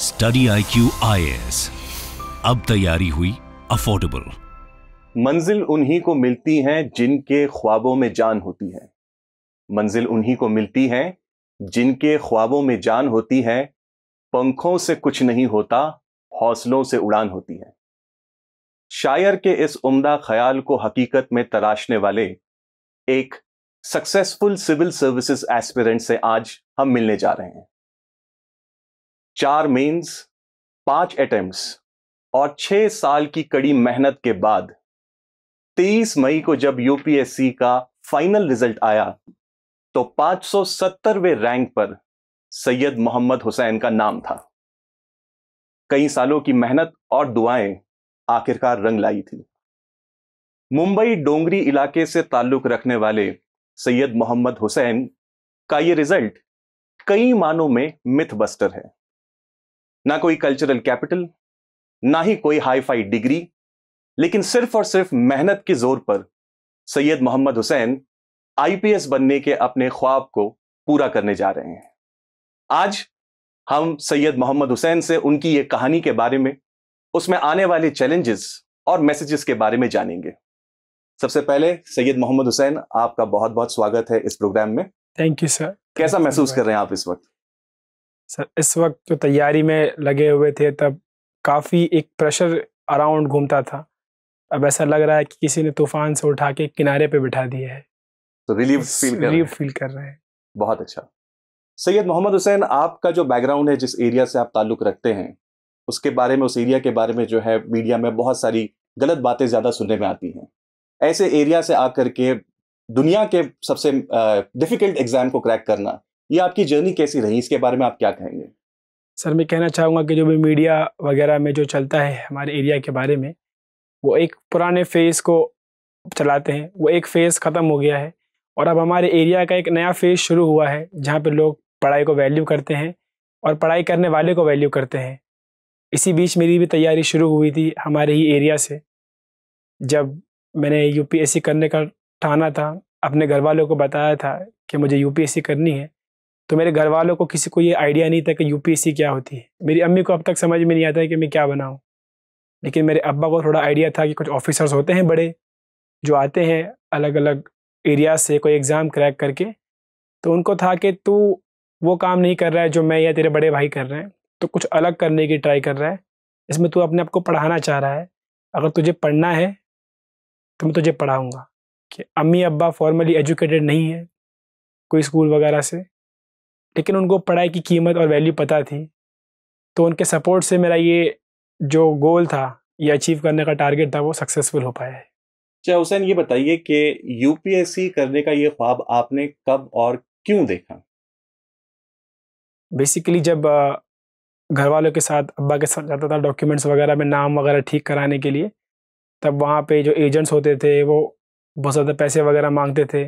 Study I Q I S अब तैयारी हुई अफोर्डेबल मंजिल उन्हीं को मिलती है जिनके ख्वाबों में जान होती है। मंजिल उन्हीं को मिलती है जिनके ख्वाबों में जान होती है। पंखों से कुछ नहीं होता, हौसलों से उड़ान होती है। शायर के इस उम्दा ख्याल को हकीकत में तराशने वाले एक सक्सेसफुल सिविल सर्विसेज़ एस्पिरेंट से आज हम मिलने जा रहे हैं। चार मेंस पाँच अटेम्प्ट्स और छह साल की कड़ी मेहनत के बाद 23 मई को जब यूपीएससी का फाइनल रिज़ल्ट आया तो 570वें रैंक पर सैयद मोहम्मद हुसैन का नाम था। कई सालों की मेहनत और दुआएँ आखिरकार रंग लाई थी। मुंबई डोंगरी इलाके से ताल्लुक रखने वाले सैयद मोहम्मद हुसैन का यह रिज़ल्ट कई मानों में मिथ बस्टर है। ना कोई कल्चरल कैपिटल ना ही कोई हाई फाई डिग्री लेकिन सिर्फ़ और सिर्फ़ मेहनत के ज़ोर पर सैयद मोहम्मद हुसैन आईपीएस बनने के अपने ख्वाब को पूरा करने जा रहे हैं। आज हम सैयद मोहम्मद हुसैन से उनकी ये कहानी के बारे में उसमें आने वाले चैलेंजेस और मैसेजेस के बारे में जानेंगे। सबसे पहले सैयद मोहम्मद हुसैन आपका बहुत बहुत स्वागत है इस प्रोग्राम में। थैंक यू सर कैसा महसूस कर रहे हैं आप इस वक्त? सर इस वक्त जो तैयारी में लगे हुए थे तब काफ़ी एक प्रेशर अराउंड घूमता था। अब ऐसा लग रहा है कि किसी ने तूफ़ान से उठा के किनारे पे बिठा दिया है। तो रिलीफ फील कर रिलीफ फील कर रहे हैं। बहुत अच्छा। सैयद मोहम्मद हुसैन आपका जो बैकग्राउंड है जिस एरिया से आप ताल्लुक रखते हैं उसके बारे में उस एरिया के बारे में जो है मीडिया में बहुत सारी गलत बातें ज़्यादा सुनने में आती हैं। ऐसे एरिया से आकर के दुनिया के सबसे डिफ़िकल्ट एग्ज़ाम को क्रैक करना ये आपकी जर्नी कैसी रही? इसके बारे में आप क्या कहेंगे? सर, मैं कहना चाहूँगा कि जो भी मीडिया वगैरह में जो चलता है हमारे एरिया के बारे में, वो एक पुराने फ़ेज़ को चलाते हैं। वो एक फ़ेज़ ख़त्म हो गया है और अब हमारे एरिया का एक नया फ़ेज़ शुरू हुआ है, जहाँ पर लोग पढ़ाई को वैल्यू करते हैं और पढ़ाई करने वाले को वैल्यू करते हैं। इसी बीच मेरी भी तैयारी शुरू हुई थी हमारे ही एरिया से। जब मैंने यूपीएससी करने का ठाना था, अपने घर वालों को बताया था कि मुझे यूपीएससी करनी है तो मेरे घर वालों को किसी को ये आइडिया नहीं था कि यूपीएससी क्या होती है। मेरी अम्मी को अब तक समझ में नहीं आता है कि मैं क्या बनाऊँ। लेकिन मेरे अब्बा को थोड़ा आइडिया था कि कुछ ऑफिसर्स होते हैं बड़े, जो आते हैं अलग अलग एरिया से कोई एग्ज़ाम क्रैक करके तो उनको था कि तू वो काम नहीं कर रहा है जो मैं या तेरे बड़े भाई कर रहे हैं तो कुछ अलग करने की ट्राई कर रहा है। इसमें तू अपने आप को पढ़ाना चाह रहा है। अगर तुझे पढ़ना है तो मैं तुझे पढ़ाऊँगा कि अम्मी अब्बा फॉर्मली एजुकेटेड नहीं है कोई स्कूल वगैरह से। लेकिन उनको पढ़ाई की कीमत और वैल्यू पता थी। तो उनके सपोर्ट से मेरा ये जो गोल था ये अचीव करने का टारगेट था वो सक्सेसफुल हो पाया है। अच्छा हुसैन ये बताइए कि यूपीएससी करने का ये ख्वाब आपने कब और क्यों देखा? बेसिकली जब घर वालों के साथ अब्बा के साथ जाता था डॉक्यूमेंट्स वगैरह में नाम वगैरह ठीक कराने के लिए तब वहाँ पे जो एजेंट्स होते थे वो बहुत ज़्यादा पैसे वगैरह मांगते थे।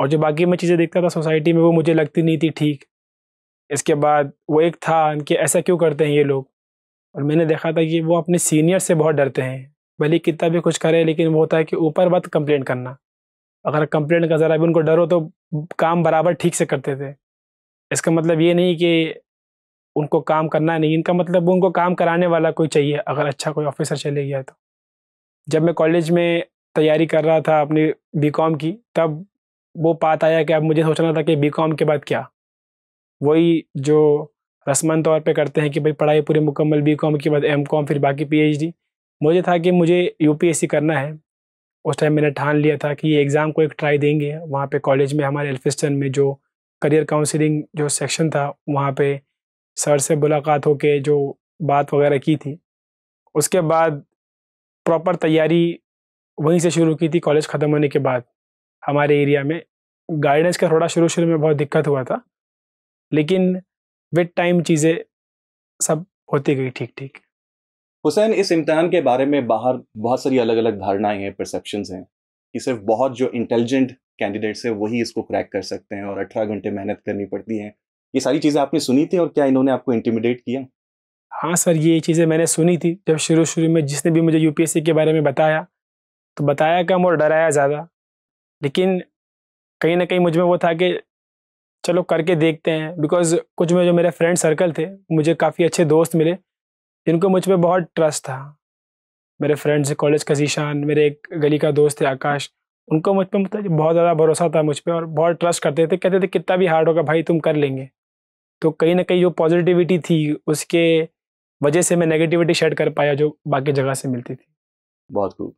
और जो बाकी मैं चीज़ें देखता था सोसाइटी में वो मुझे लगती नहीं थी ठीक। इसके बाद वो एक था कि ऐसा क्यों करते हैं ये लोग? और मैंने देखा था कि वो अपने सीनियर से बहुत डरते हैं। भले कितना भी कुछ करे, लेकिन वो होता है कि ऊपर बात कंप्लेंट करना। अगर कंप्लेंट का ज़रा भी उनको डर हो तो काम बराबर ठीक से करते थे। इसका मतलब ये नहीं कि उनको काम करना नहीं, इनका मतलब उनको काम कराने वाला कोई चाहिए, अगर अच्छा कोई ऑफिसर चले गया तो। जब मैं कॉलेज में तैयारी कर रहा था अपनी बी की, तब वो बात आया कि अब मुझे सोचना था कि बी के बाद क्या। वही जो रस्मन तौर पे करते हैं कि भाई पढ़ाई पूरी मुकम्मल बी कॉम के बाद एम कॉम फिर बाकी पीएचडी मुझे था कि मुझे यूपीएससी करना है। उस टाइम मैंने ठान लिया था कि ये एग्ज़ाम को एक ट्राई देंगे। वहाँ पे कॉलेज में हमारे एल्फिस्टन में जो करियर काउंसलिंग जो सेक्शन था, वहाँ पे सर से मुलाकात होके जो बात वगैरह की थी। उसके बाद प्रॉपर तैयारी वहीं से शुरू की थी कॉलेज ख़त्म होने के बाद। हमारे एरिया में गाइडेंस का थोड़ा शुरू शुरू में बहुत दिक्कत हुआ था। लेकिन विद टाइम चीज़ें सब होती गई ठीक ठीक हुसैन इस इम्तहान के बारे में बाहर बहुत सारी अलग अलग धारणाएँ हैं परसेप्शन हैं कि सिर्फ़ बहुत जो इंटेलिजेंट कैंडिडेट्स हैं वही इसको क्रैक कर सकते हैं और अठारह घंटे मेहनत करनी पड़ती है। ये सारी चीज़ें आपने सुनी थी और क्या इन्होंने आपको इंटिमिडेट किया? हाँ सर ये चीज़ें मैंने सुनी थी जब शुरू शुरू में जिसने भी मुझे यूपीएससी के बारे में बताया तो बताया कम और डराया ज़्यादा। लेकिन कहीं ना कहीं मुझमें वो था कि चलो करके देखते हैं। बिकॉज़ कुछ में जो मेरे फ्रेंड सर्कल थे, मुझे काफ़ी अच्छे दोस्त मिले, जिनको मुझ पर बहुत ट्रस्ट था। मेरे फ्रेंड्स कॉलेज का जीशान, मेरे एक गली का दोस्त है आकाश, उनको मुझ पर मतलब बहुत ज़्यादा भरोसा था मुझ पर और बहुत ट्रस्ट करते थे। कहते थे, कितना भी हार्ड होगा भाई, तुम कर लेंगे। तो कहीं ना कहीं जो पॉजिटिविटी थी, उसके वजह से मैं नेगेटिविटी शेड कर पाया, जो बाकी जगह से मिलती थी। बहुत खूब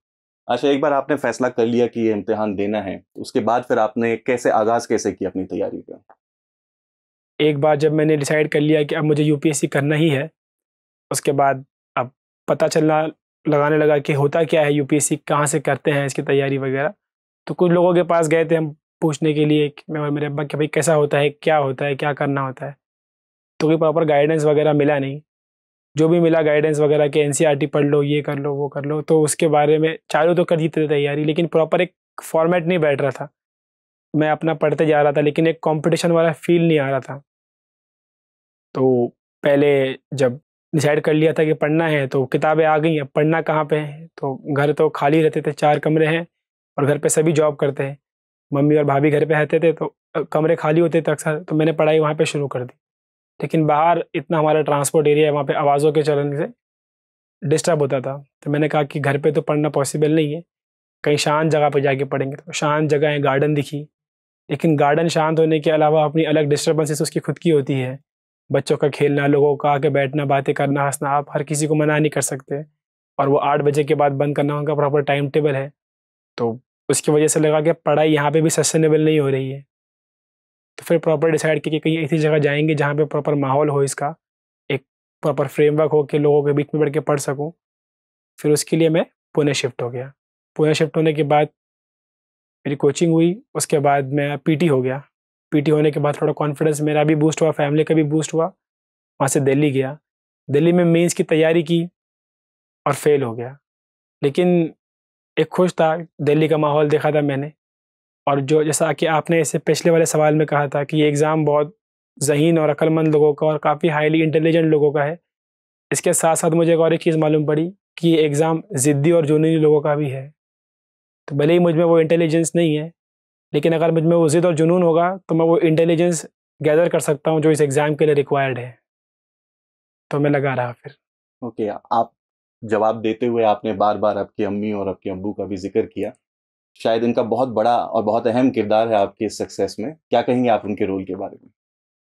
अच्छा एक बार आपने फैसला कर लिया कि ये इम्तिहान देना है, उसके बाद फिर आपने कैसे, आगाज़ कैसे किया अपनी तैयारी का? एक बार जब मैंने डिसाइड कर लिया कि अब मुझे यूपीएससी करना ही है, उसके बाद अब पता चलना, लगाने लगा कि होता क्या है यू यूपीएससी कहाँ से करते हैं इसकी तैयारी वगैरह तो कुछ लोगों के पास गए थे हम पूछने के लिए कि मैं और मेरे अब्बा कि भाई कैसा होता है, क्या होता है, क्या करना होता है तो कोई प्रॉपर गाइडेंस वगैरह मिला नहीं। जो भी मिला गाइडेंस वगैरह कि एन पढ़ लो, ये कर लो, वो कर लो तो उसके बारे में चालू तो कर दी थी तैयारी, लेकिन प्रॉपर एक फॉर्मेट नहीं बैठ रहा था। मैं अपना पढ़ते जा रहा था, लेकिन एक कंपटीशन वाला फील नहीं आ रहा था। तो पहले जब डिसाइड कर लिया था कि पढ़ना है तो किताबें आ गई, अब पढ़ना कहाँ पे है? तो घर तो खाली रहते थे, चार कमरे हैं, और घर पे सभी जॉब करते हैं। मम्मी और भाभी घर पे रहते थे तो कमरे खाली होते थे अक्सर तो मैंने पढ़ाई वहाँ पे शुरू कर दी। लेकिन बाहर इतना हमारा ट्रांसपोर्ट एरिया है, वहाँ पे आवाज़ों के चलन से डिस्टर्ब होता था। तो मैंने कहा कि घर पे तो पढ़ना पॉसिबल नहीं है, कहीं शांत जगह पर जाके पढ़ेंगे। तो शांत जगह है गार्डन दिखी। लेकिन गार्डन शांत होने के अलावा अपनी अलग डिस्टर्बेंसेस उसकी खुद की होती है। बच्चों का खेलना, लोगों का आके बैठना, बातें करना, हंसना, आप हर किसी को मना नहीं कर सकते। और वो आठ बजे के बाद बंद करना उनका प्रॉपर टाइम टेबल है। तो उसकी वजह से लगा कि पढ़ाई यहाँ पे भी सस्टेनेबल नहीं हो रही है। तो फिर प्रॉपर डिसाइड किया कि कहीं ऐसी जगह जाएँगे जहाँ पे प्रॉपर माहौल हो इसका, एक प्रॉपर फ्रेमवर्क हो कि लोगों के बीच में बैठ के पढ़ सकूँ। फिर उसके लिए मैं पुणे शिफ्ट हो गया। पुणे शिफ्ट होने के बाद मेरी कोचिंग हुई, उसके बाद मैं पीटी हो गया। पीटी होने के बाद थोड़ा कॉन्फिडेंस मेरा भी बूस्ट हुआ फैमिली का भी बूस्ट हुआ, वहाँ से दिल्ली गया। दिल्ली में मेंस की तैयारी की और फेल हो गया। लेकिन एक खुश था, दिल्ली का माहौल देखा था मैंने। और जो जैसा कि आपने इसे पिछले वाले सवाल में कहा था कि ये एग्ज़ाम बहुत जहीन और अक्लमंद लोगों का और काफ़ी हाईली इंटेलिजेंट लोगों का है। इसके साथ साथ मुझे एक और एक चीज़ मालूम पड़ी कि ये एग्ज़ाम ज़िद्दी और जुनूनी लोगों का भी है। तो भले ही मुझमें वो इंटेलिजेंस नहीं है लेकिन अगर मुझमें वो ज़िद और जुनून होगा तो मैं वो इंटेलिजेंस गैदर कर सकता हूँ जो इस एग्ज़ाम के लिए रिक्वायर्ड है। तो मैं लगा रहा फिर। ओके okay, आप जवाब देते हुए आपने बार बार आपकी अम्मी और आपके अब्बू का भी ज़िक्र किया। शायद इनका बहुत बड़ा और बहुत अहम किरदार है आपके सक्सेस में। क्या कहेंगे आप उनके रोल के बारे में?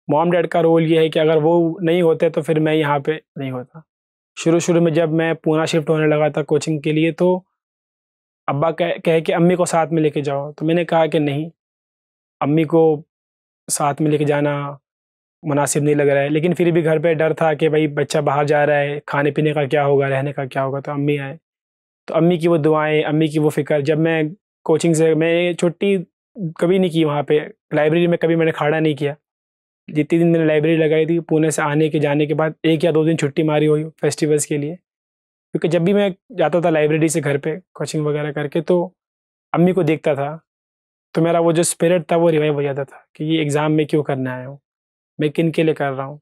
मॉम डैड का रोल ये है कि अगर वो नहीं होते तो फिर मैं यहाँ पे नहीं होता। शुरू शुरू में जब मैं पूना शिफ्ट होने लगा था कोचिंग के लिए तो अब्बा कह, कहे कि, अम्मी को साथ में लेके जाओ। तो मैंने कहा कि नहीं। अम्मी को साथ में लेके जाना मुनासिब नहीं लग रहा है। लेकिन फिर भी घर पे डर था कि भाई बच्चा बाहर जा रहा है खाने पीने का क्या होगा, रहने का क्या होगा तो अम्मी आए। तो अम्मी की वो दुआएँ, अम्मी की वो फ़िक्र, जब मैं कोचिंग से मैं छुट्टी कभी नहीं की वहाँ पे। लाइब्रेरी में कभी मैंने खाड़ा नहीं किया। जितनी दिन मैंने लाइब्रेरी लगाई थी, पुणे से आने के, जाने के बाद एक या दो दिन छुट्टी मारी हुई फेस्टिवल्स के लिए। क्योंकि जब भी मैं जाता था लाइब्रेरी से घर पे कोचिंग वगैरह करके तो अम्मी को देखता था। तो मेरा वो जो स्पिरिट था, वो रिवाइव हो जाता था कि ये एग्ज़ाम में क्यों करने आया हूँ? मैं किन के लिए कर रहा हूँ?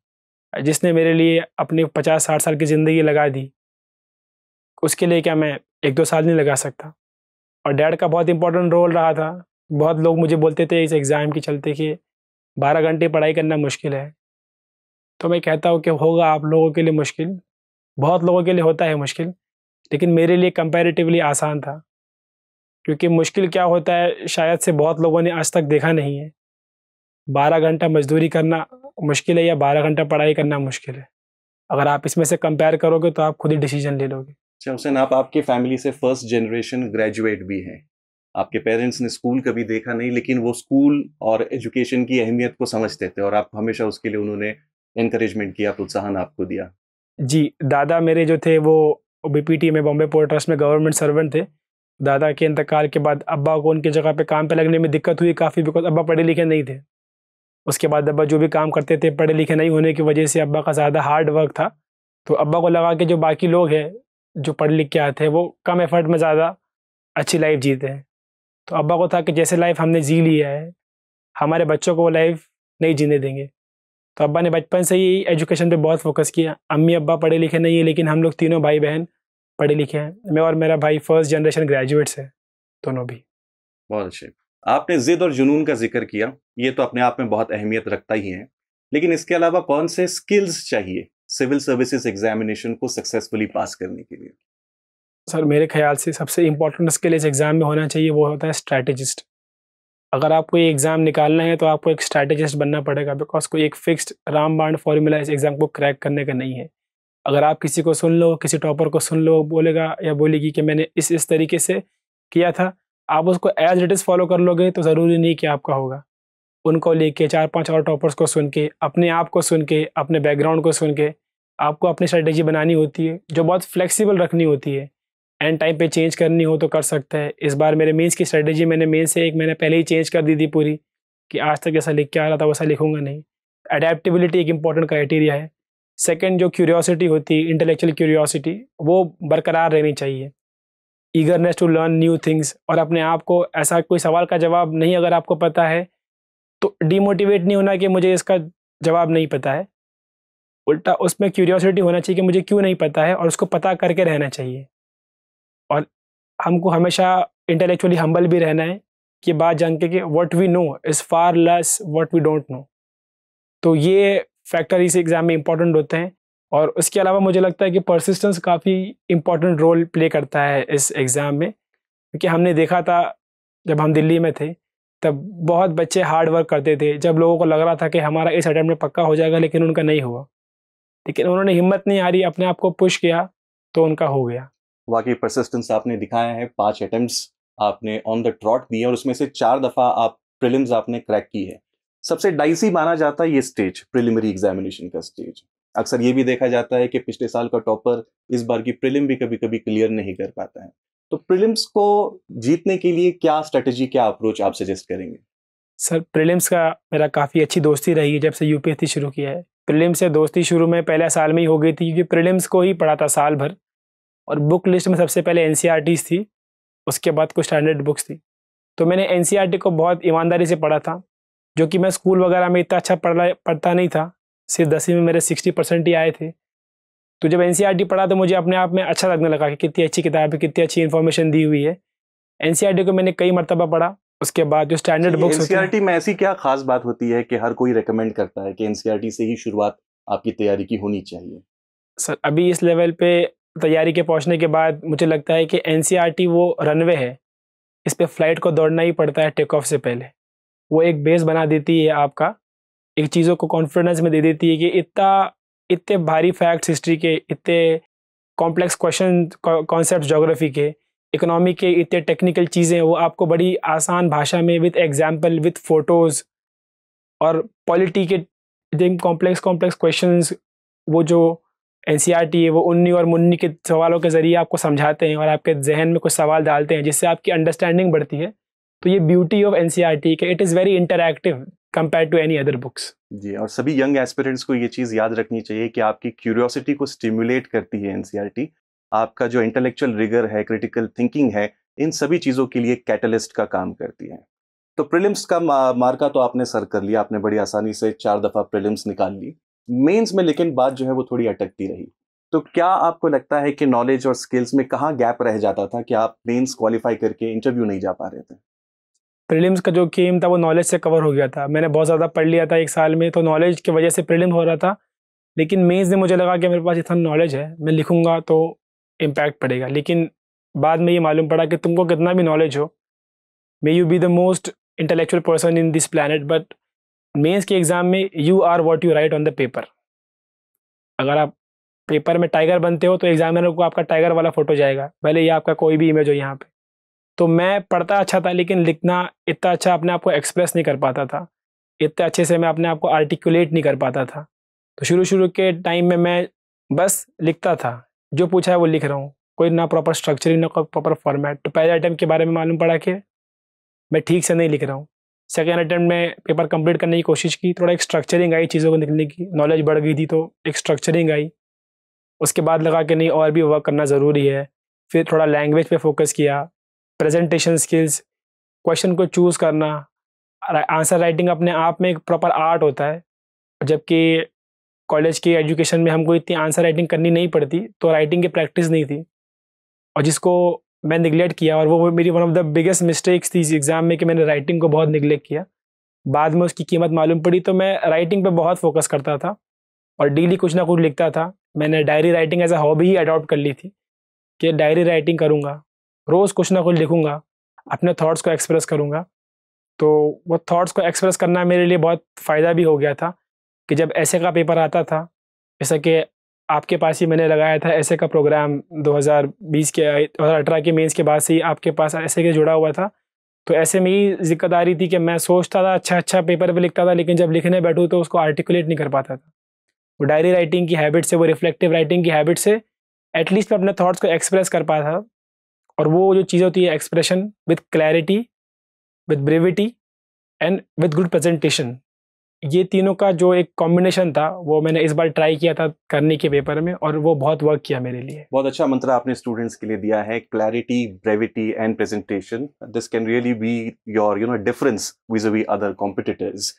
जिसने मेरे लिए अपनी पचास साठ साल की ज़िंदगी लगा दी, उसके लिए क्या मैं एक दो साल नहीं लगा सकता? और डैड का बहुत इंपॉर्टेंट रोल रहा था। बहुत लोग मुझे बोलते थे इस एग्ज़ाम के चलते कि बारह घंटे पढ़ाई करना मुश्किल है। तो मैं कहता हूँ कि होगा आप लोगों के लिए मुश्किल, बहुत लोगों के लिए होता है मुश्किल, लेकिन मेरे लिए कंपैरेटिवली आसान था। क्योंकि मुश्किल क्या होता है, शायद से बहुत लोगों ने आज तक देखा नहीं है। बारह घंटा मजदूरी करना मुश्किल है या बारह घंटा पढ़ाई करना मुश्किल है। अगर आप इसमें से कंपेयर करोगे तो आप खुद ही डिसीज़न ले लोगे। अच्छा हुसैन, आप आपके फैमिली से फ़र्स्ट जनरेशन ग्रेजुएट भी हैं। आपके पेरेंट्स ने स्कूल कभी देखा नहीं, लेकिन वो स्कूल और एजुकेशन की अहमियत को समझते थे और आप हमेशा उसके लिए उन्होंने इनक्रेजमेंट किया, प्रोत्साहन आपको दिया। जी, दादा मेरे जो थे वो बीपीटी में, बॉम्बे पोर्ट ट्रस्ट में गवर्नमेंट सर्वेंट थे। दादा के इंतकाल के बाद अब्बा को उनकी जगह पे काम पे लगने में दिक्कत हुई काफ़ी बिकॉज़ अब्बा पढ़े लिखे नहीं थे। उसके बाद अब्बा जो भी काम करते थे पढ़े लिखे नहीं होने की वजह से अब्बा का ज़्यादा हार्ड वर्क था। तो अब्बा को लगा कि जो बाकी लोग हैं जो पढ़ लिख के आते हैं वो कम एफर्ट में ज़्यादा अच्छी लाइफ जीते हैं। तो अब्बा को था कि जैसे लाइफ हमने जी लिया है, हमारे बच्चों को वो लाइफ नहीं जीने देंगे। तो अब्बा ने बचपन से ही एजुकेशन पे बहुत फोकस किया। अम्मी अब्बा पढ़े लिखे नहीं है, लेकिन हम लोग तीनों भाई बहन पढ़े लिखे हैं। मैं और मेरा भाई फ़र्स्ट जनरेशन ग्रेजुएट्स है, दोनों भी। बहुत अच्छे। आपने जिद और जुनून का ज़िक्र किया। ये तो अपने आप में बहुत अहमियत रखता ही है। लेकिन इसके अलावा कौन से स्किल्स चाहिए? सिविल सर्विसेज़ एग्जामिनेशन को सक्सेसफुली पास करने के लिए। सर, मेरे ख्याल से सबसे इम्पोर्टेंट स्किल इस एग्ज़ाम में होना चाहिए, वो होता है स्ट्रैटेजिस्ट अगर आपको ये एग्ज़ाम निकालना है तो आपको एक स्ट्रैटेजिस्ट बनना पड़ेगा बिकॉज़ कोई एक फिक्स्ड रामबाण फॉर्मूला इस एग्ज़ाम को क्रैक करने का नहीं है। अगर आप किसी को सुन लो, किसी टॉपर को सुन लो, बोलेगा या बोलेगी कि मैंने इस इस तरीके से किया था, आप उसको एज इट इज़ फॉलो कर लोगे तो ज़रूरी नहीं कि आपका होगा। उनको लेके चार पाँच और टॉपर्स को सुन के अपने आप को सुन के अपने बैकग्राउंड को सुन के आपको अपनी स्ट्रेटेजी बनानी होती है, जो बहुत फ्लेक्सिबल रखनी होती है। एंड टाइम पे चेंज करनी हो तो कर सकता है। इस बार मेरे मीन्स की स्ट्रेटेजी मैंने मेन से एक मैंने पहले ही चेंज कर दी थी पूरी, कि आज तक जैसा लिख के आ रहा था, वैसा लिखूँगा नहीं। अडेप्टिबिलिटी एक इंपॉर्टेंट क्राइटेरिया है। सेकेंड जो क्यूरियोसिटी होती है इंटेलेक्चुअल क्यूरियोसिटी वो बरकरार रहनी चाहिए। Eagerness to learn new things और अपने आप को ऐसा कोई सवाल का जवाब नहीं अगर आपको पता है तो डीमोटिवेट नहीं होना कि मुझे इसका जवाब नहीं पता है। उल्टा उसमें क्यूरियोसिटी होना चाहिए कि मुझे क्यों नहीं पता है और उसको पता करके रहना चाहिए। और हमको हमेशा इंटेलेक्चुअली हम्बल भी रहना है कि बात जान के कि what we know is far less what we don't know तो ये फैक्टर इस एग्ज़ाम में इंपॉर्टेंट होते हैं और उसके अलावा मुझे लगता है कि परसिस्टेंस काफ़ी इंपॉर्टेंट रोल प्ले करता है इस एग्ज़ाम में। क्योंकि हमने देखा था जब हम दिल्ली में थे तब बहुत बच्चे हार्ड वर्क करते थे। जब लोगों को लग रहा था कि हमारा इस अटैम्प्ट में पक्का हो जाएगा, लेकिन उनका नहीं हुआ। लेकिन उन्होंने हिम्मत नहीं रही अपने आप को पुश किया तो उनका हो गया। वाकई परसिस्टेंस आपने दिखाया है। पाँच अटेम्प्ट्स आपने ऑन द ट्रॉट दिए और उसमें से चार दफ़ा आप प्रिलिम्स आपने क्रैक की है। सबसे डाइसी माना जाता है ये स्टेज प्रिलिमरी एग्जामिनेशन का स्टेज अक्सर ये भी देखा जाता है कि पिछले साल का टॉपर इस बार की प्रिलिम भी कभी कभी क्लियर नहीं कर पाता है। तो प्रिलिम्स को जीतने के लिए क्या स्ट्रेटेजी क्या अप्रोच आप सजेस्ट करेंगे? सर प्रिलिम्स का मेरा काफ़ी अच्छी दोस्ती रही है जब से यूपीएससी शुरू किया है। प्रिलिम्स से दोस्ती शुरू में पहले साल में ही हो गई थी क्योंकि प्रिलिम्स को ही पढ़ा था साल भर। और बुक लिस्ट में सबसे पहले एन थी, उसके बाद कुछ स्टैंडर्ड बुक्स थी। तो मैंने एन को बहुत ईमानदारी से पढ़ा था, जो कि मैं स्कूल वगैरह में इतना अच्छा पढ़ा, पढ़ता नहीं था। सिर्फ़ दसवीं में मेरे सिक्सटी परसेंट ही आए थे। तो जब एन पढ़ा तो मुझे अपने आप में अच्छा लगने लगा कि कितनी अच्छी किताब है कितनी अच्छी इन्फॉर्मेशन दी हुई है। एन को मैंने कई मरतबा पढ़ा उसके बाद जो स्टैंडर्ड बुक्स एनसीईआरटी में ऐसी क्या खास बात होती है कि हर कोई रेकमेंड करता है कि एनसीईआरटी से ही शुरुआत आपकी तैयारी की होनी चाहिए? सर अभी इस लेवल पे तैयारी के पहुँचने के बाद मुझे लगता है कि एन वो रनवे है। इस पर फ़्लाइट को दौड़ना ही पड़ता है टेक ऑफ़ से पहले। वो एक बेस बना देती है आपका एक चीज़ों को कॉन्फिडेंस में दे देती है कि इतना इतने भारी फैक्ट्स हिस्ट्री के, इतने कॉम्प्लेक्स क्वेश्चन कॉन्सेप्ट जोग्राफी के इकोनॉमी के इतने टेक्निकल चीज़ें, वो आपको बड़ी आसान भाषा में विथ एग्ज़ाम्पल विथ फ़ोटोज़ और पॉलिटी के कॉम्प्लेक्स कॉम्प्लेक्स क्वेश्चन वो जो एन e है, वो उन्नी और मुन्नी के सवालों के ज़रिए आपको समझाते हैं और आपके जहन में कुछ सवाल डालते हैं, जिससे आपकी अंडरस्टैंडिंग बढ़ती है। तो ये beauty of N C R T के it is very interactive compare to any other books जी, और सभी यंग एस्पिरेंट्स को ये चीज़ याद रखनी चाहिए कि आपकी क्यूरियोसिटी को स्टिमुलेट करती है एन आपका जो इंटेलेक्चुअल रिगर है क्रिटिकल थिंकिंग है, इन सभी चीज़ों के लिए कैटलिस्ट का काम करती है। तो प्रिलिम्स का मार्का तो आपने सर कर लिया, आपने बड़ी आसानी से चार दफ़ा प्रिलिम्स निकाल ली। मेंस में लेकिन बात जो है वो थोड़ी अटकती रही। तो क्या आपको लगता है कि नॉलेज और स्किल्स में कहाँ गैप रह जाता था कि आप मेंस क्वालिफाई करके इंटरव्यू नहीं जा पा रहे थे? प्रीलिम्स का जो गेम था वो नॉलेज से कवर हो गया था। मैंने बहुत ज़्यादा पढ़ लिया था एक साल में तो नॉलेज की वजह से प्रीलिम हो रहा था। लेकिन मेंस ने मुझे लगा कि मेरे पास इतना नॉलेज है, मैं लिखूँगा तो इम्पैक्ट पड़ेगा। लेकिन बाद में ये मालूम पड़ा कि तुमको कितना भी नॉलेज हो may you be the most intellectual person in this planet but mains के एग्ज़ाम में you are what you write on the paper अगर आप पेपर में टाइगर बनते हो तो एग्जामिनर को आपका टाइगर वाला फ़ोटो जाएगा, भले ये आपका कोई भी इमेज हो यहाँ पे। तो मैं पढ़ता अच्छा था, लेकिन लिखना इतना अच्छा अपने आप को एक्सप्रेस नहीं कर पाता था। इतने अच्छे से मैं अपने आप को आर्टिकुलेट नहीं कर पाता था। तो शुरू शुरू के टाइम में मैं बस लिखता था। जो पूछा है वो लिख रहा हूँ। कोई ना प्रॉपर स्ट्रक्चरिंग ना प्रॉपर फॉर्मेट तो पहले अटैम्प्ट के बारे में मालूम पड़ा कि मैं ठीक से नहीं लिख रहा हूँ। सेकेंड अटैम्प्ट में पेपर कंप्लीट करने की कोशिश की। थोड़ा एक स्ट्रक्चरिंग आई चीज़ों को लिखने की। नॉलेज बढ़ गई थी तो एक स्ट्रक्चरिंग आई। उसके बाद लगा कि नहीं, और भी वर्क करना ज़रूरी है। फिर थोड़ा लैंग्वेज पे फोकस किया। प्रेजेंटेशन स्किल्स क्वेश्चन को चूज़ करना आंसर राइटिंग अपने आप में एक प्रॉपर आर्ट होता है। जबकि कॉलेज की एजुकेशन में हमको इतनी आंसर राइटिंग करनी नहीं पड़ती तो राइटिंग की प्रैक्टिस नहीं थी। और जिसको मैं निगलेक्ट किया और वो मेरी one of the biggest mistakes थी इस एग्ज़ाम में कि मैंने राइटिंग को बहुत निगलेक्ट किया। बाद में उसकी कीमत मालूम पड़ी तो मैं राइटिंग पे बहुत फोकस करता था और डेली कुछ ना कुछ लिखता था। मैंने diary writing as a hobby he adopt कर ली थी कि डायरी राइटिंग करूँगा। रोज़ कुछ ना कुछ लिखूँगा, अपने थाट्स को एक्सप्रेस करूँगा। तो वो थाट्स को एक्सप्रेस करना मेरे लिए बहुत फ़ायदा भी हो गया था कि जब ऐसे का पेपर आता था, जैसा कि आपके पास ही मैंने लगाया था ऐसे का प्रोग्राम 2020 के 2018 के मेंस के बाद से ही आपके पास ऐसे के जुड़ा हुआ था। तो ऐसे में ही रही थी कि मैं सोचता था अच्छा अच्छा पेपर पे लिखता था, लेकिन जब लिखने बैठूँ तो उसको आर्टिकुलेट नहीं कर पाता था। वो डायरी राइटिंग की हैबिट से, वो रिफ्लेक्टिव राइटिंग की हैबिट से एटलीस्ट मैं अपने थाट्स को एक्सप्रेस कर पाता था। और वो जो चीज़ें होती है expression with clarity with brevity and with good presentation ये तीनों का जो एक कॉम्बिनेशन था वो मैंने इस बार ट्राई किया था करने के पेपर में और वो बहुत वर्क किया मेरे लिए। बहुत अच्छा मंत्र आपने स्टूडेंट्स के लिए दिया है clarity brevity and presentation this can really be your you know difference vis a vis other competitors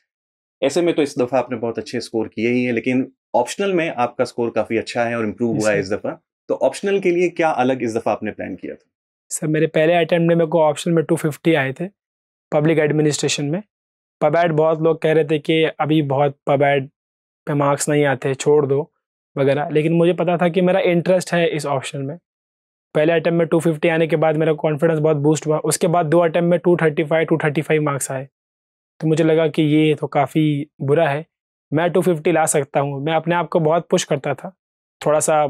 ऐसे में तो इस दफ़ा आपने बहुत अच्छे स्कोर किए ही हैं लेकिन ऑप्शनल में आपका स्कोर काफ़ी अच्छा है और इम्प्रूव हुआ है इस दफ़ा। तो ऑप्शनल के लिए क्या अलग इस दफ़ा आपने प्लान किया था? सर, मेरे पहले अटैम्प्ट में मेरे को ऑप्शन में टू फिफ्टी आए थे पब्लिक एडमिनिस्ट्रेशन में। पबैड बहुत लोग कह रहे थे कि अभी बहुत पबैड पे मार्क्स नहीं आते, छोड़ दो वगैरह, लेकिन मुझे पता था कि मेरा इंटरेस्ट है इस ऑप्शन में। पहले अटैम्प्ट में टू फिफ्टी आने के बाद मेरा कॉन्फिडेंस बहुत बूस्ट हुआ, उसके बाद दो अटैम्प्ट में two thirty five two thirty five marks आए। तो मुझे लगा कि ये तो काफ़ी बुरा है। मैं टू फिफ्टी ला सकता हूँ, मैं अपने आप को बहुत पुश करता था, थोड़ा सा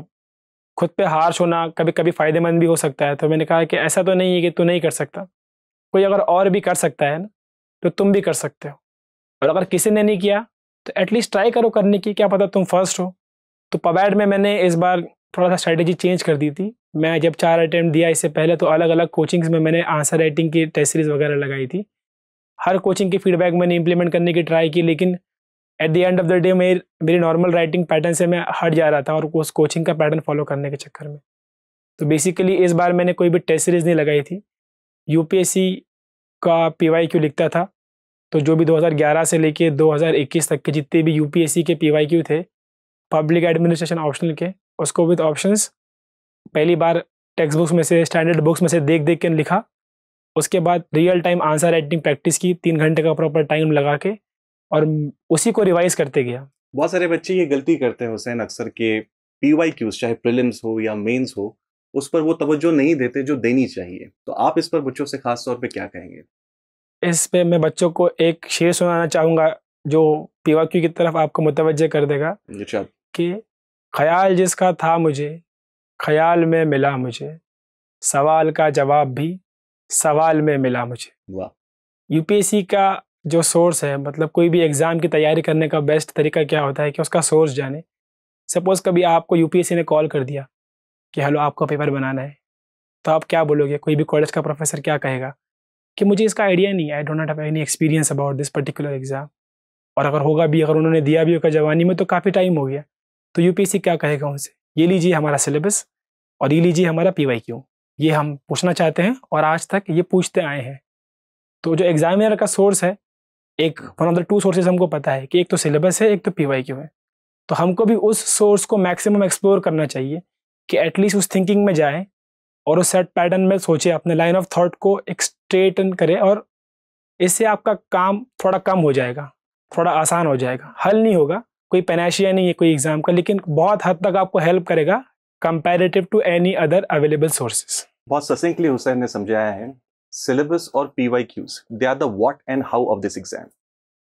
खुद पे हार्श होना कभी कभी फ़ायदेमंद भी हो सकता है। तो मैंने कहा कि ऐसा तो नहीं है कि तू नहीं कर सकता। कोई अगर और भी कर सकता है ना तो तुम भी कर सकते हो। और अगर किसी ने नहीं किया तो एटलीस्ट ट्राई करो करने की, क्या पता तुम फ़र्स्ट हो। तो पबैड में मैंने इस बार थोड़ा सा स्ट्रैटेजी चेंज कर दी थी। मैं जब चार अटैम्प्ट दिया, इससे पहले तो अलग अलग कोचिंग्स में मैंने आंसर राइटिंग की टेस्ट सीरीज़ वगैरह लगाई थी। हर कोचिंग की फीडबैक मैंने इंप्लीमेंट करने की ट्राई की, लेकिन at the end of the day मेरी मेरी नॉर्मल राइटिंग पैटर्न से मैं हट जा रहा था और उस कोचिंग का पैटर्न फॉलो करने के चक्कर में। तो बेसिकली इस बार मैंने कोई भी टेस्ट सीरीज़ नहीं लगाई थी। यूपीएससी का पीवाईक्यू लिखता था। तो जो भी 2011 से लेके 2021 तक के जितने भी यूपीएससी के पीवाईक्यू थे पब्लिक एडमिनिस्ट्रेशन ऑप्शनल के, उसको विद ऑप्शंस पहली बार टेक्स्ट बुक्स में से स्टैंडर्ड बुक्स में से देख देख के लिखा। उसके बाद real time answer writing practice की, तीन घंटे का प्रॉपर टाइम लगा के और उसी को रिवाइज करते गया। बहुत सारे बच्चे ये गलती करते हैं हुसैन अक्सर के पी वाई क्यूज चाहे प्रिलिम्स हो या मेंस हो उस पर वो तवज्जो नहीं देते जो देनी चाहिए। तो आप इस पर बच्चों से खास तौर पे क्या कहेंगे? इस पे मैं बच्चों को एक शेर सुनाना चाहूँगा जो पीवाक्यू की तरफ़ आपको मुतवजह कर देगा अच्छा। कि ख्याल जिसका था मुझे ख्याल में मिला मुझे। सवाल का जवाब भी सवाल में मिला मुझे। वाह। यूपीएससी का जो सोर्स है मतलब कोई भी एग्ज़ाम की तैयारी करने का बेस्ट तरीका क्या होता है कि उसका सोर्स जाने। सपोज़ कभी आपको यूपीएससी ने कॉल कर दिया कि, हेलो, आपको पेपर बनाना है। तो आप क्या बोलोगे? कोई भी कॉलेज का प्रोफेसर क्या कहेगा कि, मुझे इसका आइडिया नहीं I don't have any experience about this particular exam और अगर होगा भी, अगर उन्होंने दिया भी होगा जवानी में तो काफ़ी टाइम हो गया। तो यूपीएससी क्या कहेगा उनसे? ये लीजिए हमारा सिलेबस और ये लीजिए हमारा पी वाई क्यू ये हम पूछना चाहते हैं और आज तक ये पूछते आए हैं। तो जो एग्जामिनर का सोर्स है एक one of the two sources हमको पता है कि एक तो सिलेबस है, एक तो पी वाई क्यू है। तो हमको भी उस सोर्स को मैक्सिमम एक्सप्लोर करना चाहिए कि एटलीस्ट उस थिंकिंग में जाए और उस सेट पैटर्न में सोचे, अपने लाइन ऑफ़ थॉट को एक स्ट्रेटन करे और इससे आपका काम थोड़ा कम हो जाएगा, थोड़ा आसान हो जाएगा। हल नहीं होगा, कोई पेनाशिया नहीं है, कोई एग्ज़ाम का, लेकिन बहुत हद तक आपको हेल्प करेगा comparative to any other available sources बहुत ससिंकली हुसैन ने समझाया है। Syllabus or PYQs. They are the what and how of this exam.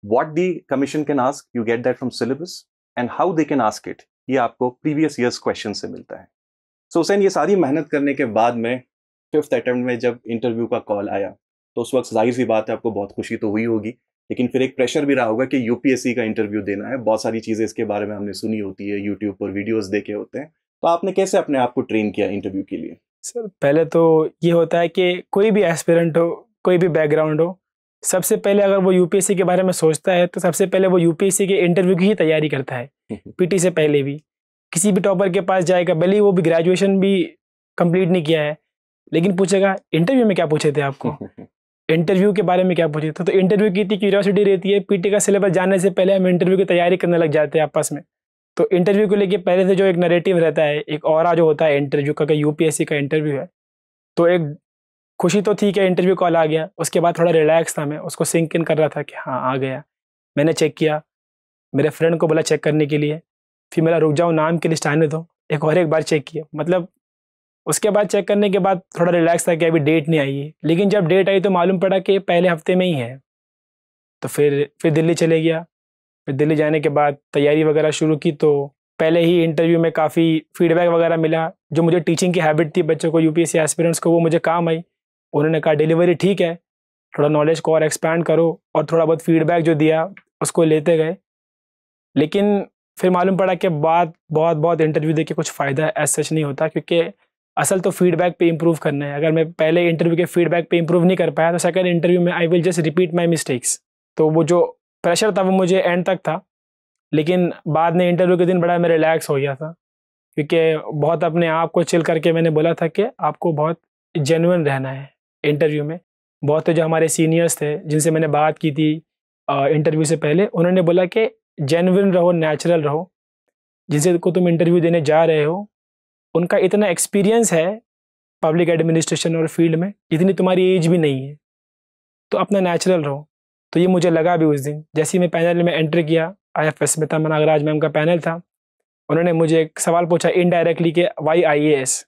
What the commission can ask, you get that from syllabus, and how they can ask it, ये आपको previous years question से मिलता है. सो so, Hussain ये सारी मेहनत करने के बाद में फिफ्थ अटेम्प्ट में जब इंटरव्यू का कॉल आया तो उस वक्त ज़ाहिर सी बात है आपको बहुत खुशी तो हुई होगी. लेकिन फिर एक प्रेशर भी रहा होगा कि यूपीएससी का इंटरव्यू देना है. बहुत सारी चीज़ें इसके बारे में हमने सुनी होती है यूट्यूब पर वीडियोस देखे होते हैं. तो आपने कैसे अपने आप को ट्रेन किया इंटरव्यू के लिए? सर पहले तो ये होता है कि कोई भी एस्पिरेंट हो कोई भी बैकग्राउंड हो सबसे पहले अगर वो यूपीएससी के बारे में सोचता है तो सबसे पहले वो यूपीएससी के इंटरव्यू की ही तैयारी करता है पीटी से पहले भी। किसी भी टॉपर के पास जाएगा भले ही वो भी ग्रेजुएशन भी कंप्लीट नहीं किया है लेकिन पूछेगा इंटरव्यू में क्या पूछे थे आपको? इंटरव्यू के बारे में क्या पूछे थे? तो इंटरव्यू की इतनी क्यूरियोसिटी रहती है पीटी का सिलेबस जानने से पहले हम इंटरव्यू की तैयारी करने लग जाते हैं आपस में। तो इंटरव्यू को लेके पहले से जो एक नरेटिव रहता है, एक और जो होता है इंटरव्यू का यूपीएससी का इंटरव्यू है तो एक खुशी तो थी कि इंटरव्यू कॉल आ गया, उसके बाद थोड़ा रिलैक्स था मैं, उसको सिंक इन कर रहा था कि हाँ आ गया। मैंने चेक किया, मेरे फ्रेंड को बोला चेक करने के लिए, फिर मेरा रुक जाओ, नाम की लिस्ट आने दो। एक और एक बार चेक किया मतलब उसके बाद चेक करने के बाद थोड़ा रिलैक्स था कि अभी डेट नहीं आई है। लेकिन जब डेट आई तो मालूम पड़ा कि पहले हफ़्ते में ही है। तो फिर फिर दिल्ली चले गया फिर दिल्ली जाने के बाद तैयारी वगैरह शुरू की तो पहले ही इंटरव्यू में काफ़ी फीडबैक वगैरह मिला। जो मुझे टीचिंग की हैबिट थी, बच्चों को यूपीएससी एस्पिरेंट्स को, वो मुझे काम आई। उन्होंने कहा डिलीवरी ठीक है, थोड़ा नॉलेज को और एक्सपैंड करो और थोड़ा बहुत फीडबैक जो दिया, उसको लेते गए। लेकिन फिर मालूम पड़ा कि बात बहुत बहुत इंटरव्यू दे के कुछ फ़ायदा एज सच नहीं होता, क्योंकि असल तो फीडबैक पे इम्प्रूव करना है। अगर मैं पहले इंटरव्यू के फीडबैक पे इम्प्रूव नहीं कर पाया तो सेकंड इंटरव्यू में I will just repeat my mistakes तो वो जो प्रेशर था वो मुझे एंड तक था, लेकिन बाद में इंटरव्यू के दिन बड़ा मैं रिलैक्स हो गया था, क्योंकि बहुत अपने आप को चिल करके मैंने बोला था कि आपको बहुत जेनुअन रहना है इंटरव्यू में। बहुत जो हमारे सीनियर्स थे, जिनसे मैंने बात की थी इंटरव्यू से पहले, उन्होंने बोला कि जेनविन रहो नेचुरल रहो। जिनसे को तुम इंटरव्यू देने जा रहे हो, उनका इतना एक्सपीरियंस है पब्लिक एडमिनिस्ट्रेशन और फ़ील्ड में, इतनी तुम्हारी एज भी नहीं है। तो अपना नेचुरल रहो। तो ये मुझे लगा भी उस दिन। जैसे ही मैं पैनल में एंटर किया आई एफ़ एस में था नागराज मैम का पैनल था, उन्होंने मुझे एक सवाल पूछा इनडायरेक्टली कि वाई आई एस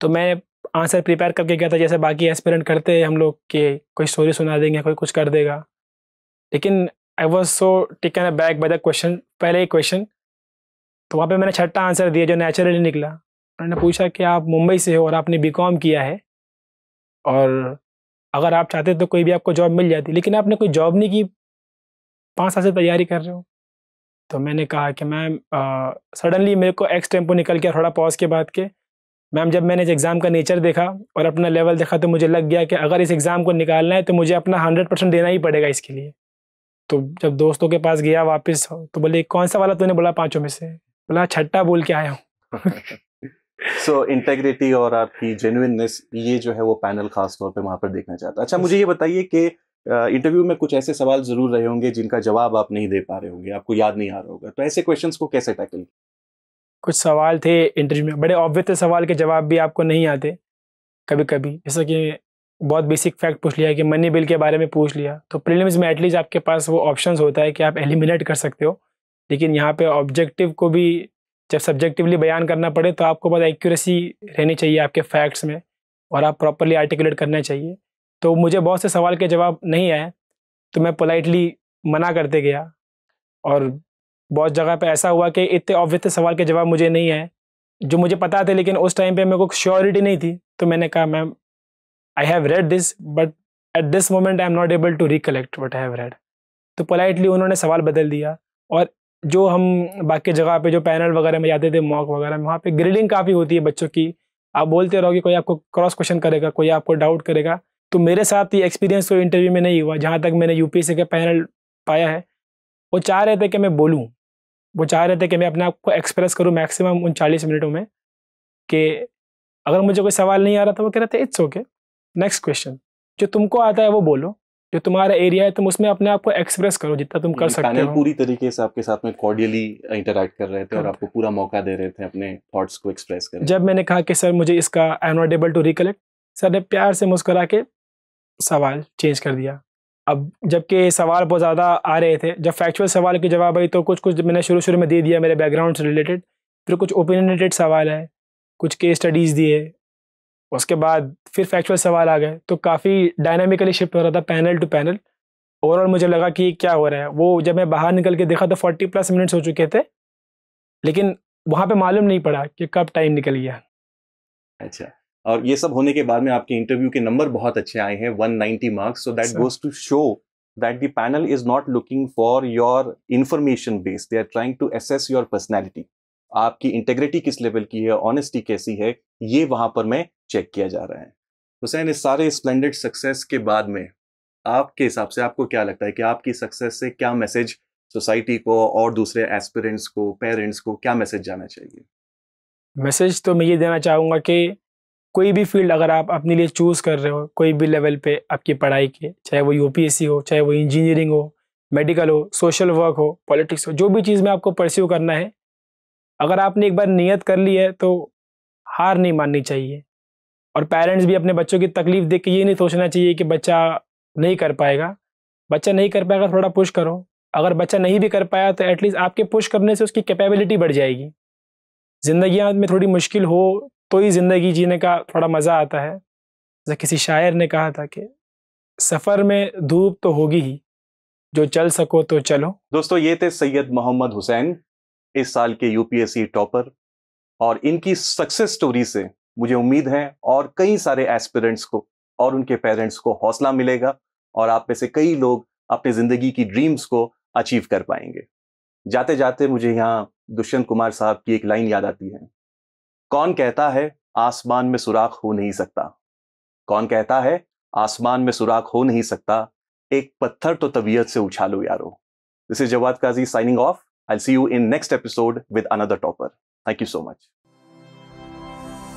तो मैं आंसर प्रिपेयर करके गया था, जैसे बाकी एस्पिरेंट करते हैं हम लोग कि कोई स्टोरी सुना देंगे, कोई कुछ कर देगा। लेकिन I was so taken aback by the question पहले ही क्वेश्चन तो वहाँ पे मैंने छठा आंसर दिया जो नेचुरली निकला। उन्होंने पूछा कि आप मुंबई से हो और आपने बी किया है, और अगर आप चाहते तो कोई भी आपको जॉब मिल जाती, लेकिन आपने कोई जॉब नहीं की, पाँच साल से तैयारी कर रहे हो। तो मैंने कहा कि मैम सडनली मेरे को एक्स टेंपो निकल गया थोड़ा पॉज के बाद के। मैम, जब मैंने इस एग्ज़ाम का नेचर देखा और अपना लेवल देखा तो मुझे लग गया कि अगर इस एग्ज़ाम को निकालना है तो मुझे अपना हंड्रेड परसेंट देना ही पड़ेगा इसके लिए। तो जब दोस्तों के पास गया वापस तो बोले, कौन सा वाला तूने बोला पाँचों में से? बोला छट्टा बोल के आया हूँ। सो इंटेग्रिटी और आपकी जेन्युइननेस ये जो है वो पैनल खास तौर पे वहाँ पर देखना चाहता अच्छा मुझे ये बताइए कि इंटरव्यू में कुछ ऐसे सवाल ज़रूर रहे होंगे जिनका जवाब आप नहीं दे पा रहे होंगे, आपको याद नहीं आ रहा होगा तो ऐसे क्वेश्चन को कैसे टैकल कुछ सवाल थे इंटरव्यू में, बड़े ऑब्वियस सवाल के जवाब भी आपको नहीं आते कभी कभी जैसा कि बहुत बेसिक फैक्ट पूछ लिया कि मनी बिल के बारे में पूछ लिया तो प्रीलिम्स में एटलीस्ट आपके पास वो ऑप्शंस होता है कि आप एलिमिनेट कर सकते हो, लेकिन यहाँ पे ऑब्जेक्टिव को भी जब सब्जेक्टिवली बयान करना पड़े तो आपको बहुत एक्यूरेसी रहनी चाहिए आपके फैक्ट्स में और आप प्रॉपरली आर्टिकुलेट करना चाहिए। तो मुझे बहुत से सवाल के जवाब नहीं आए तो मैं पोलाइटली मना करते गया और बहुत जगह पे ऐसा हुआ कि इतने ऑब्वियस सवाल के जवाब मुझे नहीं आए, जो मुझे पता थे लेकिन उस टाइम पे मेरे को श्योरिटी नहीं थी तो मैंने कहा, ma'am I have read this but at this moment I am not able to recollect what I have read तो पोलाइटली उन्होंने सवाल बदल दिया और जो हम बाकी जगह पे जो पैनल वगैरह में जाते थे मॉक वगैरह में, वहाँ पे ग्रिलिंग काफ़ी होती है बच्चों की। आप बोलते रहोगे, कोई आपको क्रॉस क्वेश्चन करेगा, कोई आपको डाउट करेगा तो मेरे साथ ये एक्सपीरियंस तो इंटरव्यू में नहीं हुआ, जहाँ तक मैंने यूपीएससी का पैनल पाया है। वो चाह रहे थे कि मैं बोलूँ, वो चाह रहे थे कि मैं अपने आप को एक्सप्रेस करूँ मैक्सिमम उन चालीस मिनटों में, कि अगर मुझे कोई सवाल नहीं आ रहा था, वो कह रहे थे इट्स ओके नेक्स्ट क्वेश्चन जो तुमको आता है, वो बोलो। जो तुम्हारा एरिया है तुम उसमें अपने आप को एक्सप्रेस करो जितना तुम कर सकते हो। पूरी तरीके से आपके साथ में कॉर्डियली इंटरेक्ट कर रहे थे और आपको पूरा मौका दे रहे थे अपने थॉट्स को एक्सप्रेस करने जब मैंने कहा कि सर मुझे इसका I am not able to recollect sir ने प्यार से मुस्करा के सवाल चेंज कर दिया। अब जबकि सवाल बहुत ज़्यादा आ रहे थे जब फैक्चुअल सवाल के जवाब आई तो कुछ कुछ मैंने शुरू शुरू में दे दिया मेरे बैकग्राउंड से रिलेटेड फिर कुछ ओपिनियनेटेड सवाल है कुछ केस स्टडीज़ दिए उसके बाद फिर फैक्चुअल सवाल आ गए। तो काफ़ी डायनामिकली शिफ्ट हो रहा था पैनल टू पैनल ओवरऑल मुझे लगा कि क्या हो रहा है। वो जब मैं बाहर निकल के देखा तो फोर्टी प्लस मिनट्स हो चुके थे। लेकिन वहाँ पे मालूम नहीं पड़ा कि कब टाइम निकल गया। अच्छा। और ये सब होने के बाद में आपके इंटरव्यू के नंबर बहुत अच्छे आए हैं 190 marks so that goes to show that the panel is not looking for your information base they are trying to assess your personality आपकी इंटेग्रिटी किस लेवल की है ऑनेस्टी कैसी है ये वहाँ पर मैं चेक किया जा रहा है। हुसैन, इस सारे स्प्लेंडेड सक्सेस के बाद में आपके हिसाब से आपको क्या लगता है कि आपकी सक्सेस से क्या मैसेज सोसाइटी को और दूसरे एस्पिरेंट्स को पेरेंट्स को क्या मैसेज जाना चाहिए? मैसेज तो मैं ये देना चाहूँगा कि कोई भी फ़ील्ड अगर आप अपने लिए चूज़ कर रहे हो, कोई भी लेवल पे आपकी पढ़ाई के, चाहे वो यूपीएससी हो, चाहे वो इंजीनियरिंग हो मेडिकल हो सोशल वर्क हो पॉलिटिक्स हो, जो भी चीज़ में आपको परस्यू करना है, अगर आपने एक बार नियत कर ली है तो हार नहीं माननी चाहिए। और पेरेंट्स भी अपने बच्चों की तकलीफ़ देख के ये नहीं सोचना चाहिए कि बच्चा नहीं कर पाएगा। बच्चा नहीं कर पाएगा थोड़ा पुश करो। अगर बच्चा नहीं भी कर पाया तो एटलीस्ट आपके पुश करने से उसकी कैपेबिलिटी बढ़ जाएगी। ज़िंदगी में थोड़ी मुश्किल हो तो ही ज़िंदगी जीने का थोड़ा मज़ा आता है। जैसे किसी शायर ने कहा था कि सफ़र में धूप तो होगी ही, जो चल सको तो चलो। दोस्तों, ये थे सैयद मोहम्मद हुसैन, इस साल के यूपीएससी टॉपर और इनकी सक्सेस स्टोरी से मुझे उम्मीद है और कई सारे एस्पिरेंट्स को और उनके पेरेंट्स को हौसला मिलेगा और आप में से कई लोग अपने ज़िंदगी की ड्रीम्स को अचीव कर पाएँगे। जाते जाते मुझे यहाँ दुष्यंत कुमार साहब की एक लाइन याद आती है। कौन कहता है, आसमान में सुराख हो नहीं सकता कौन कहता है, आसमान में सुराख हो नहीं सकता, एक पत्थर तो तबीयत से उछालो यारो this is Jawad Qazi signing off I see you in next episode with another topper thank you so much